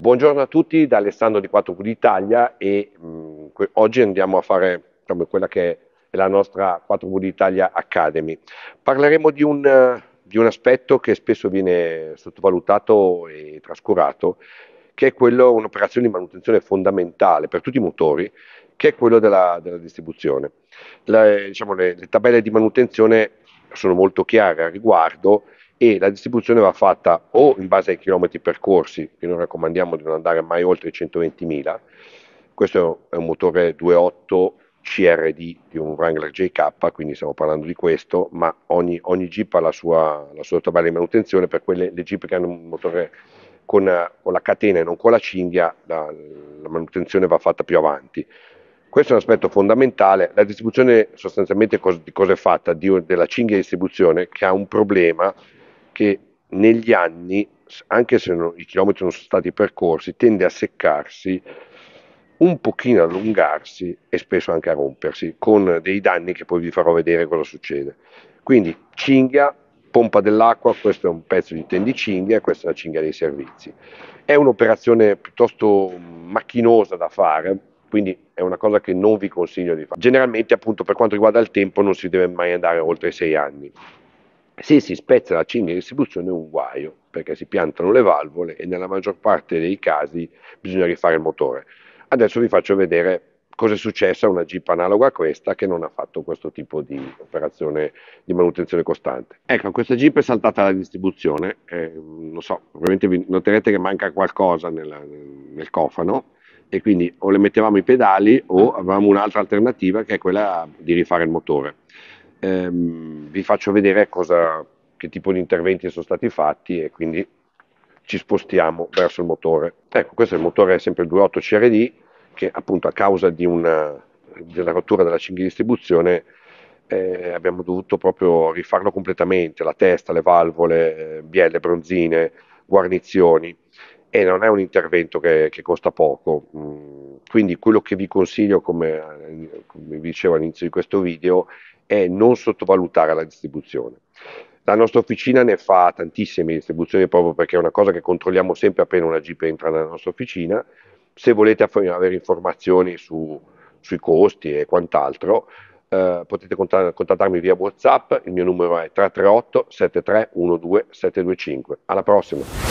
Buongiorno a tutti da Alessandro di 4Q d'Italia e mh, oggi andiamo a fare diciamo, quella che è la nostra 4Q d'Italia Academy. Parleremo di un, di un aspetto che spesso viene sottovalutato e trascurato, che è quello, un'operazione di manutenzione fondamentale per tutti i motori, che è quello della, della distribuzione. Le, diciamo, le, le tabelle di manutenzione sono molto chiare al riguardo e la distribuzione va fatta o in base ai chilometri percorsi, che noi raccomandiamo di non andare mai oltre i 120.000, questo è un motore 2.8 CRD di un Wrangler JK, quindi stiamo parlando di questo, ma ogni, ogni Jeep ha la sua, la sua tabella di manutenzione, per quelle le Jeep che hanno un motore con, con la catena e non con la cinghia, la, la manutenzione va fatta più avanti. Questo è un aspetto fondamentale, la distribuzione sostanzialmente di cosa è fatta? Di, della cinghia di distribuzione che ha un problema che negli anni, anche se non, i chilometri non sono stati percorsi, tende a seccarsi, un pochino allungarsi e spesso anche a rompersi, con dei danni che poi vi farò vedere cosa succede. Quindi cinghia, pompa dell'acqua, questo è un pezzo di tendicinghia, questa è la cinghia dei servizi. È un'operazione piuttosto macchinosa da fare, quindi è una cosa che non vi consiglio di fare. Generalmente appunto per quanto riguarda il tempo non si deve mai andare oltre i sei anni. Se si spezza la cinghia di distribuzione è un guaio, perché si piantano le valvole e nella maggior parte dei casi bisogna rifare il motore. Adesso vi faccio vedere cosa è successo a una Jeep analoga a questa che non ha fatto questo tipo di operazione di manutenzione costante. Ecco, questa Jeep è saltata la distribuzione, eh, non so, vi noterete che manca qualcosa nel, nel cofano e quindi o le mettevamo i pedali o avevamo un'altra alternativa che è quella di rifare il motore ehm, vi faccio vedere cosa, che tipo di interventi sono stati fatti e quindi ci spostiamo verso il motore. Ecco, questo è il motore sempre il 2.8 CRD che appunto a causa una, della rottura della cinghia di distribuzione eh, abbiamo dovuto proprio rifarlo completamente, la testa, le valvole, eh, bielle, bronzine, guarnizioni e non è un intervento che, che costa poco. Mm, quindi quello che vi consiglio, come, come vi dicevo all'inizio di questo video, è non sottovalutare la distribuzione. La nostra officina ne fa tantissime distribuzioni proprio perché è una cosa che controlliamo sempre appena una Jeep entra nella nostra officina. Se volete avere informazioni su, sui costi e quant'altro, eh, potete contattarmi via WhatsApp. Il mio numero è 338 73 12 725. Alla prossima!